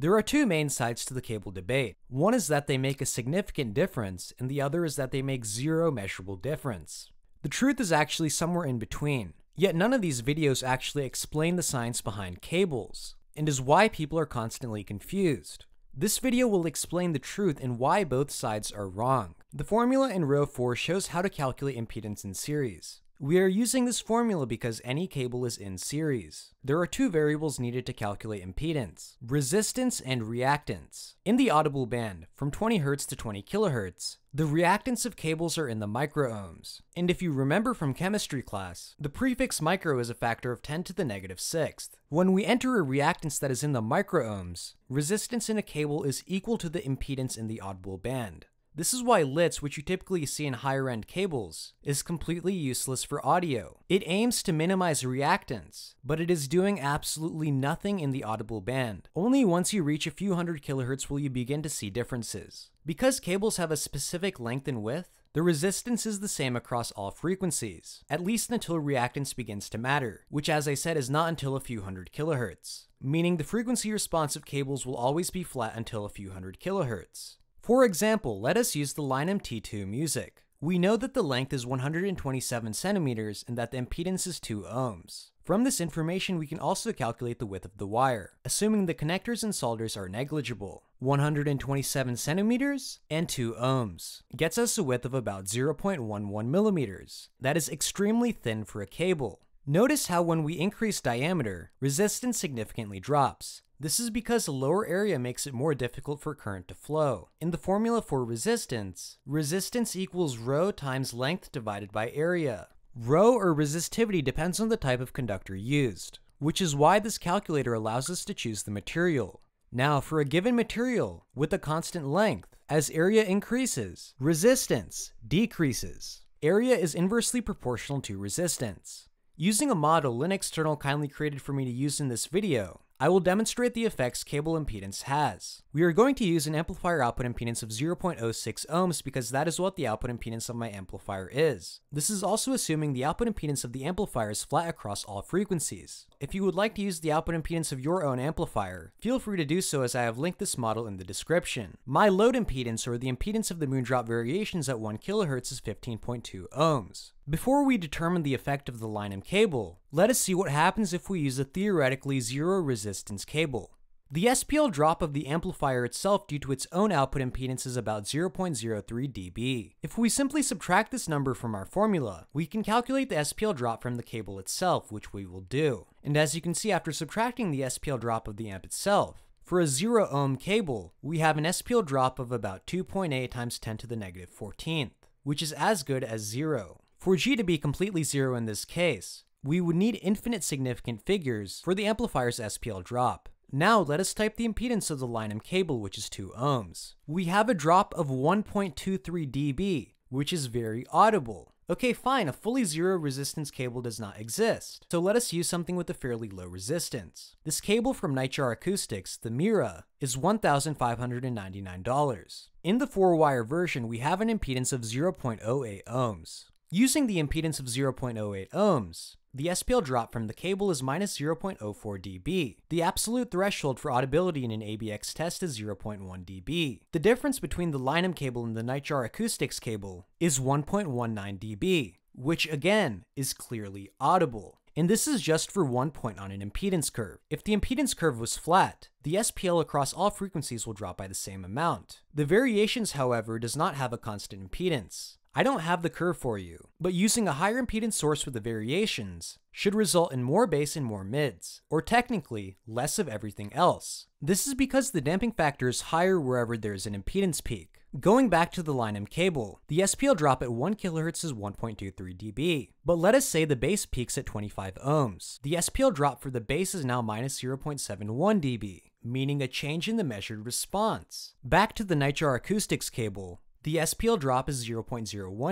There are two main sides to the cable debate. One is that they make a significant difference, and the other is that they make zero measurable difference. The truth is actually somewhere in between. Yet none of these videos actually explain the science behind cables, and is why people are constantly confused. This video will explain the truth and why both sides are wrong. The formula in row 4 shows how to calculate impedance in series. We are using this formula because any cable is in series. There are two variables needed to calculate impedance, resistance and reactance. In the audible band, from 20 Hz to 20 kHz, the reactance of cables are in the microohms. And if you remember from chemistry class, the prefix micro is a factor of 10 to the negative sixth. When we enter a reactance that is in the microohms, resistance in a cable is equal to the impedance in the audible band. This is why Litz, which you typically see in higher end cables, is completely useless for audio. It aims to minimize reactance, but it is doing absolutely nothing in the audible band. Only once you reach a few hundred kilohertz will you begin to see differences. Because cables have a specific length and width, the resistance is the same across all frequencies, at least until reactance begins to matter, which as I said is not until a few hundred kilohertz, meaning the frequency response of cables will always be flat until a few hundred kilohertz. For example, let us use the Linum T2 music. We know that the length is 127 centimeters and that the impedance is 2 ohms. From this information, we can also calculate the width of the wire, assuming the connectors and solders are negligible. 127 centimeters and 2 ohms gets us a width of about 0.11 millimeters. That is extremely thin for a cable. Notice how when we increase diameter, resistance significantly drops. This is because a lower area makes it more difficult for current to flow. In the formula for resistance, resistance equals rho times length divided by area. Rho or resistivity depends on the type of conductor used, which is why this calculator allows us to choose the material. Now, for a given material with a constant length, as area increases, resistance decreases. Area is inversely proportional to resistance. Using a model Linux LinuxTernal kindly created for me to use in this video, I will demonstrate the effects cable impedance has. We are going to use an amplifier output impedance of 0.06 ohms because that is what the output impedance of my amplifier is. This is also assuming the output impedance of the amplifier is flat across all frequencies. If you would like to use the output impedance of your own amplifier, feel free to do so as I have linked this model in the description. My load impedance or the impedance of the moondrop variations at 1 kHz is 15.2 ohms. Before we determine the effect of the Linum cable, let us see what happens if we use a theoretically zero resistance cable. The SPL drop of the amplifier itself due to its own output impedance is about 0.03 dB. If we simply subtract this number from our formula, we can calculate the SPL drop from the cable itself, which we will do. And as you can see after subtracting the SPL drop of the amp itself, for a 0 ohm cable, we have an SPL drop of about 2.8 times 10 to the negative 14th, which is as good as 0. For G to be completely 0 in this case, we would need infinite significant figures for the amplifier's SPL drop. Now let us type the impedance of the Linum cable, which is 2 ohms. We have a drop of 1.23 dB, which is very audible. Okay, fine, a fully zero resistance cable does not exist. So let us use something with a fairly low resistance. This cable from Nightjar Acoustics, the Mira, is $1,599. In the 4-wire version, we have an impedance of 0.08 ohms. Using the impedance of 0.08 ohms, the SPL drop from the cable is minus 0.04 dB. The absolute threshold for audibility in an ABX test is 0.1 dB. The difference between the Linum cable and the Nightjar Acoustics cable is 1.19 dB, which again is clearly audible. And this is just for one point on an impedance curve. If the impedance curve was flat, the SPL across all frequencies will drop by the same amount. The variations, however, does not have a constant impedance. I don't have the curve for you, but using a higher impedance source with the variations should result in more bass and more mids, or technically, less of everything else. This is because the damping factor is higher wherever there is an impedance peak. Going back to the Linum cable, the SPL drop at 1 kHz is 1.23 dB, but let us say the bass peaks at 25 ohms. The SPL drop for the bass is now minus 0.71 dB, meaning a change in the measured response. Back to the Nightjar Acoustics cable, the SPL drop is 0.01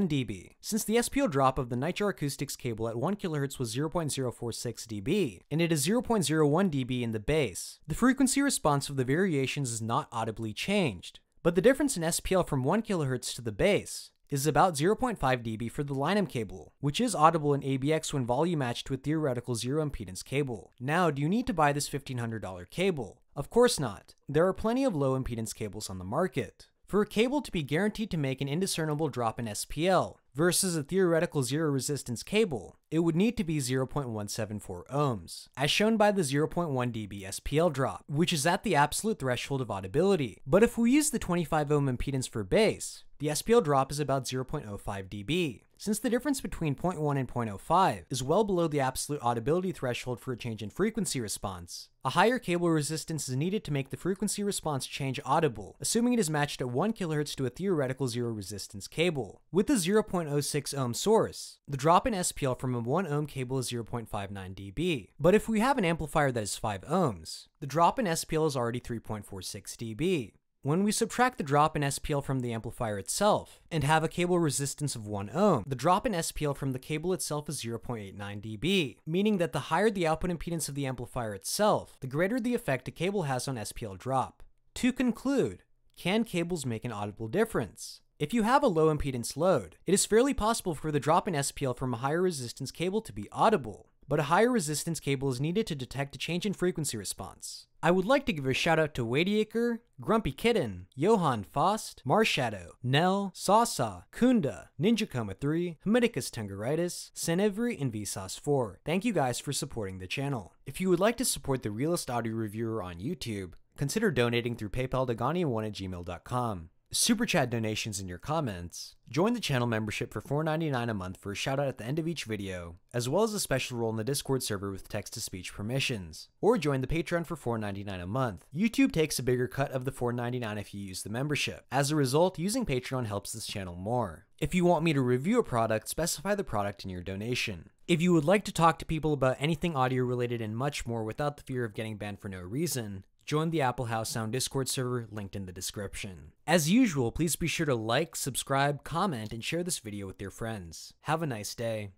dB. Since the SPL drop of the Nightjar Acoustics cable at 1 kHz was 0.046 dB, and it is 0.01 dB in the bass, the frequency response of the variations is not audibly changed. But the difference in SPL from 1 kHz to the bass is about 0.5 dB for the line cable, which is audible in ABX when volume matched a theoretical zero impedance cable. Now, do you need to buy this $1500 cable? Of course not. There are plenty of low impedance cables on the market. For a cable to be guaranteed to make an indiscernible drop in SPL versus a theoretical zero resistance cable, it would need to be 0.174 ohms, as shown by the 0.1 dB SPL drop, which is at the absolute threshold of audibility. But if we use the 25 ohm impedance for bass, the SPL drop is about 0.05 dB. Since the difference between 0.1 and 0.05 is well below the absolute audibility threshold for a change in frequency response, a higher cable resistance is needed to make the frequency response change audible, assuming it is matched at 1 kHz to a theoretical zero resistance cable. With the 0.06 ohm source, the drop in SPL from a 1 ohm cable is 0.59 dB. But if we have an amplifier that is 5 ohms, the drop in SPL is already 3.46 dB. When we subtract the drop in SPL from the amplifier itself and have a cable resistance of 1 ohm, the drop in SPL from the cable itself is 0.89 dB, meaning that the higher the output impedance of the amplifier itself, the greater the effect a cable has on SPL drop. To conclude, can cables make an audible difference? If you have a low impedance load, it is fairly possible for the drop in SPL from a higher resistance cable to be audible, but a higher resistance cable is needed to detect a change in frequency response. I would like to give a shout out to Wadiaker, Grumpy Kitten, Johann Faust, Marshadow, Nell, Sasa, Kunda, Ninja Coma 3, Hemidicus Tungaritis, Senevri, and Vsauce 4. Thank you guys for supporting the channel. If you would like to support the realist audio reviewer on YouTube, consider donating through PayPal to Gani1 at gmail.com super chat donations in your comments, join the channel membership for $4.99 a month for a shout out at the end of each video, as well as a special role in the Discord server with text to speech permissions, or join the Patreon for $4.99 a month. YouTube takes a bigger cut of the $4.99 if you use the membership. As a result, using Patreon helps this channel more. If you want me to review a product, specify the product in your donation. If you would like to talk to people about anything audio related and much more without the fear of getting banned for no reason, join the Apple House Sound Discord server linked in the description. As usual, please be sure to like, subscribe, comment, and share this video with your friends. Have a nice day.